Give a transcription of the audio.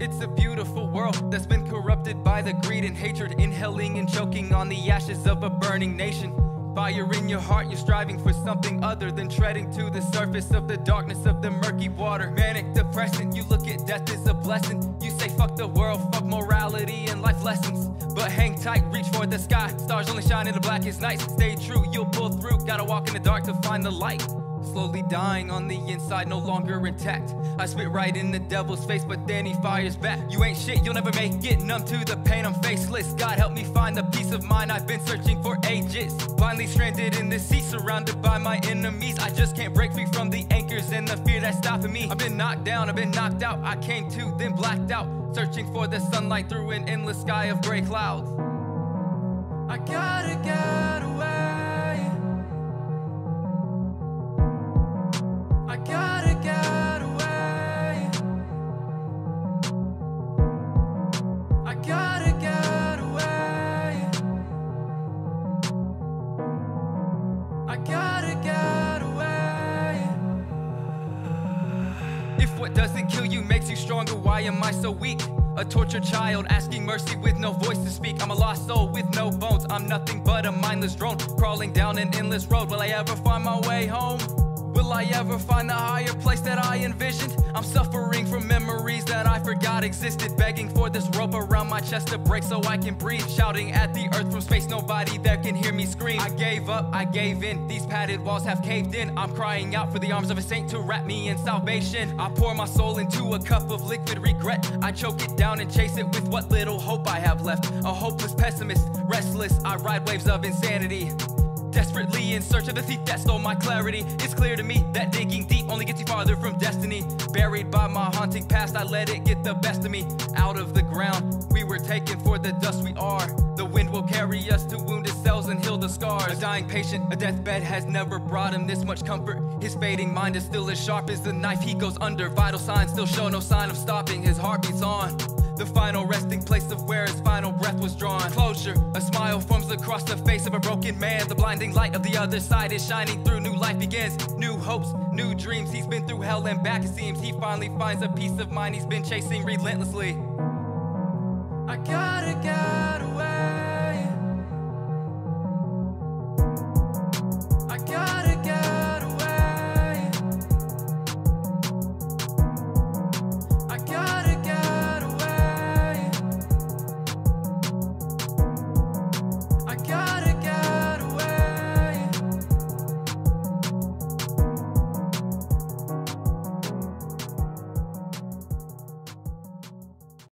It's a beautiful world that's been corrupted by the greed and hatred, inhaling and choking on the ashes of a burning nation. Fire in your heart, you're striving for something other than treading to the surface of the darkness of the murky water. Manic depression, you look at death as a blessing. You say, fuck the world, fuck morality and life lessons. But hang tight, reach for the sky. Stars only shine in the blackest nights. Stay true, you'll pull through. Gotta walk in the dark to find the light. Slowly dying on the inside, no longer intact. I spit right in the devil's face, but then he fires back. You ain't shit, you'll never make it. Numb to the pain, I'm faceless. God help me find the peace of mind I've been searching for ages. Blindly stranded in the sea, surrounded by my enemies. I just can't break free from the anchors and the fear that's stopping me. I've been knocked down, I've been knocked out. I came to, then blacked out. Searching for the sunlight through an endless sky of gray clouds. I gotta get away. If what doesn't kill you makes you stronger, why am I so weak? A tortured child asking mercy with no voice to speak. I'm a lost soul with no bones. I'm nothing but a mindless drone crawling down an endless road. Will I ever find my way home? Will I ever find the higher place that I envisioned? I'm suffering from memories that I forgot existed. Begging for this rope around my chest to break so I can breathe. Shouting at the earth from space, nobody there can hear me scream. I gave up, I gave in. These padded walls have caved in. I'm crying out for the arms of a saint to wrap me in salvation. I pour my soul into a cup of liquid regret. I choke it down and chase it with what little hope I have left. A hopeless pessimist, restless. I ride waves of insanity. Desperately in search of the thief that stole my clarity. It's clear to me that digging deep only gets you farther from destiny. Buried by my haunting past, I let it get the best of me. Out of the ground, we were taken for the dust we are. The wind will carry us to wounded cells and heal the scars. A dying patient, a deathbed has never brought him this much comfort. His fading mind is still as sharp as the knife he goes under. Vital signs still show no sign of stopping. His heart beats on. The final resting place of where his final breath was drawn. Closure, a smile forms across the face of a broken man. The blinding light of the other side is shining through. New life begins, new hopes, new dreams. He's been through hell and back, it seems. He finally finds a peace of mind he's been chasing relentlessly. I away.